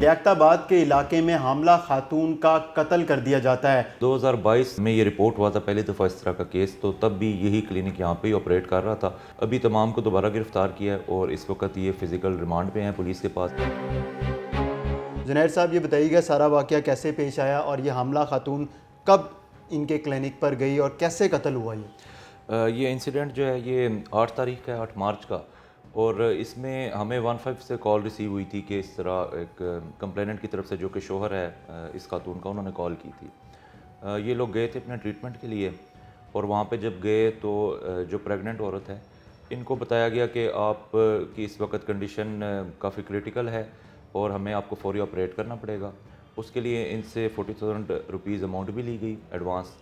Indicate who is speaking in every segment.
Speaker 1: लियाताबाद के इलाके में हमला खातून का कत्ल कर दिया जाता है।
Speaker 2: 2022 में ये रिपोर्ट हुआ था पहली दफ़ा इस तरह का केस तो तब भी यही क्लिनिक यहाँ पे ऑपरेट कर रहा था। अभी तमाम को दोबारा गिरफ़्तार किया है और इस वक्त ये फ़िज़िकल रिमांड पे हैं पुलिस के पास।
Speaker 1: जुनैद साहब ये बताइएगा सारा वाक़ कैसे पेश आया और ये हमला खातून कब इनके क्लिनिक पर गई और कैसे कत्ल हुआ ये?
Speaker 2: ये इंसिडेंट जो है ये आठ तारीख का है आठ मार्च का। और इसमें हमें वन फाइव से कॉल रिसीव हुई थी कि इस तरह एक कंप्लेनेंट की तरफ़ से जो कि शोहर है इस खातून का उन्होंने कॉल की थी। ये लोग गए थे अपने ट्रीटमेंट के लिए और वहाँ पे जब गए तो जो प्रेग्नेंट औरत है, इनको बताया गया कि आप की इस वक्त कंडीशन काफ़ी क्रिटिकल है और हमें आपको फौरी ऑपरेट करना पड़ेगा। उसके लिए इनसे फोर्टी थाउज़ेंड रुपीज़ अमाउंट भी ली गई एडवांस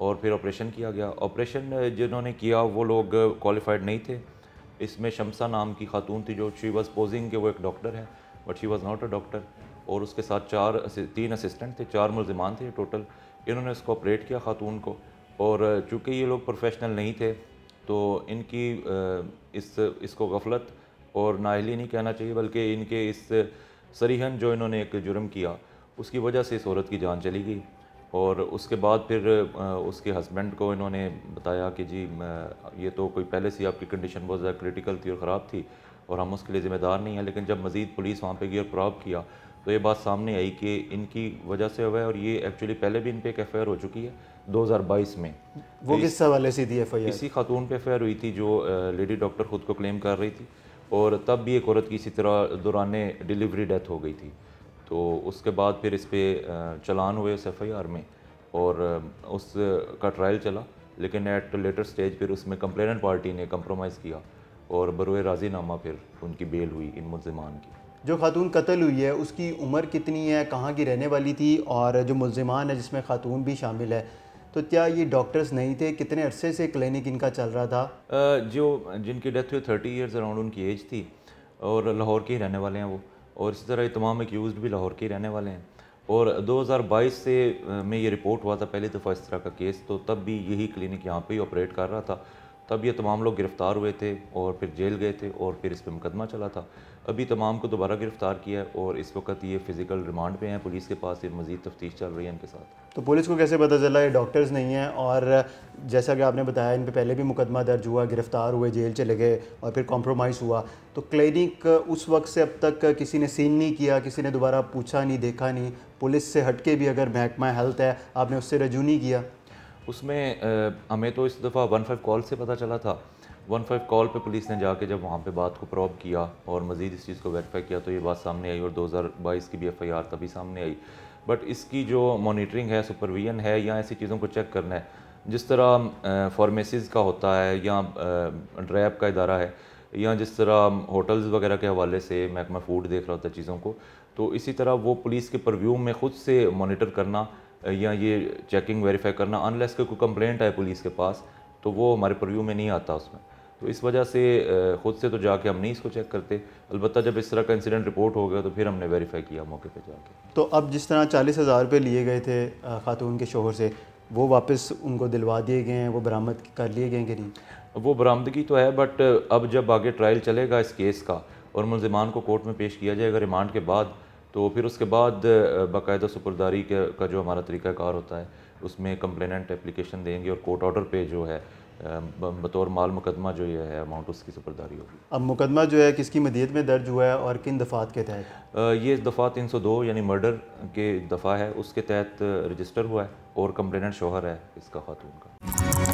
Speaker 2: और फिर ऑपरेशन किया गया। ऑपरेशन जिन्होंने किया वो लोग क्वालिफाइड नहीं थे। इसमें शमसा नाम की खातून थी जो शी वॉज़ पोजिंग के वो एक डॉक्टर है but she was not a doctor और उसके साथ चार तीन असिस्टेंट थे, चार मुलजमान थे टोटल इन्होंने उसको ऑपरेट किया खातून को। और चूँकि ये लोग प्रोफेशनल नहीं थे तो इनकी इस, इसको गफलत और नाहली नहीं कहना चाहिए, बल्कि इनके इस सरीहन जो इन्होंने एक जुर्म किया, उसकी वजह से इस औरत की जान चली गई। और उसके बाद फिर उसके हस्बैंड को इन्होंने बताया कि जी ये तो कोई पहले से आपकी कंडीशन बहुत ज़्यादा क्रिटिकल थी और ख़राब थी और हम उसके लिए ज़िम्मेदार नहीं हैं लेकिन जब मज़ीद पुलिस वहाँ पे गई और प्रॉब किया तो ये बात सामने आई कि इनकी वजह से हुआ है और ये एक्चुअली पहले भी इन पर एक एफ़ हो चुकी है 2022 में।
Speaker 1: वो तो किस हवाले से थी एफ़
Speaker 2: इसी खातून पे एफ़ हुई थी जो लेडी डॉक्टर ख़ुद को क्लेम कर रही थी और तब भी एक औरत की इसी तरह दौरान डिलीवरी डेथ हो गई थी। तो उसके बाद फिर इस पर चलान हुए उस एफ़ आई आर में और उस का ट्रायल चला लेकिन एट लेटर स्टेज फिर उसमें कंप्लेनेंट पार्टी ने कंप्रोमाइज़ किया और बरए राजीनामा फिर उनकी बेल हुई इन मुलजमान की।
Speaker 1: जो खातून कत्ल हुई है उसकी उम्र कितनी है कहाँ की रहने वाली थी और जो मुलजमान है जिसमें खातून भी शामिल है तो क्या ये डॉक्टर्स नहीं थे? कितने अरसे से क्लिनिक इनका चल रहा था?
Speaker 2: जो जिनकी डेथ हुई थर्टी ईयर्स अराउंड उनकी एज थी और लाहौर के ही रहने वाले हैं वो। और इसी तरह ये तमाम एक्यूज़ भी लाहौर के रहने वाले हैं। और 2022 से में ये रिपोर्ट हुआ था, पहली दफ़ा इस तरह का केस तो तब भी यही क्लिनिक यहाँ पे ही ऑपरेट कर रहा था। तब ये तमाम लोग गिरफ़्तार हुए थे और फिर जेल गए थे और फिर इस पर मुकदमा चला था। अभी तमाम को दोबारा गिरफ़्तार किया है और इस वक्त ये फ़िज़िकल रिमांड पे हैं पुलिस के पास, ये मज़ीद तफ्तीश चल रही है इनके साथ।
Speaker 1: तो पुलिस को कैसे पता चला? ये डॉक्टर्स नहीं हैं और जैसा कि आपने बताया इन पर पहले भी मुकदमा दर्ज हुआ, गिरफ़्तार हुए, जेल चले गए और फिर कॉम्प्रोमाइज़ हुआ। तो क्लिनिक उस वक्त से अब तक किसी ने सीन नहीं किया, किसी ने दोबारा पूछा नहीं, देखा नहीं। पुलिस से हट के भी अगर महकमा हेल्थ है, आपने उससे रजू नहीं किया।
Speaker 2: उसमें हमें तो इस दफ़ा वन फाइव कॉल से पता चला था। वन फाइव कॉल पे पुलिस ने जाके जब वहाँ पे बात को प्रॉब किया और मज़ीद इस चीज़ को वेरीफाई किया तो ये बात सामने आई और 2022 की भी एफ़ आई आर तभी सामने आई। बट इसकी जो मॉनिटरिंग है, सुपरविजन है, या ऐसी चीज़ों को चेक करना है, जिस तरह फार्मेसीज़ का होता है या ड्रैप का इदारा है, या जिस तरह होटल्स वगैरह के हवाले से महकमा फ़ूड देख रहा होता है चीज़ों को तो इसी तरह वो पुलिस के परव्यू में ख़ुद से मॉनिटर करना या ये चेकिंग वेरीफाई करना अनलेस के कोई कंप्लेंट आए पुलिस के पास तो वो हमारे प्रव्यू में नहीं आता उसमें। तो इस वजह से ख़ुद से तो जाके हम नहीं इसको चेक करते। अलबत्त जब इस तरह का इंसिडेंट रिपोर्ट हो गया तो फिर हमने वेरीफाई किया मौके पे जाके।
Speaker 1: तो अब जिस तरह चालीस हज़ार रुपये लिए गए थे खातून के शोहर से वो वापस उनको दिलवा दिए गए हैं? वो बरामद कर लिए गए कि नहीं?
Speaker 2: वो बरामदगी तो है बट अब जब आगे ट्रायल चलेगा इस केस का और मुलजमान को कोर्ट में पेश किया जाएगा रिमांड के बाद तो फिर उसके बाद बाकायदा सुपरदारी का जो हमारा तरीक़ाकार होता है उसमें कंप्लेनेंट एप्लीकेशन देंगे और कोर्ट ऑर्डर पे जो है बतौर माल मुकदमा जो ये है अमाउंट उसकी सुपरदारी होगी।
Speaker 1: अब मुकदमा जो है किसकी मदीत में दर्ज हुआ है और किन दफ़ात के तहत?
Speaker 2: ये दफ़ा 302 यानी मर्डर के दफ़ा है उसके तहत रजिस्टर हुआ है और कंप्लेनेंट शोहर है इसका खातून का।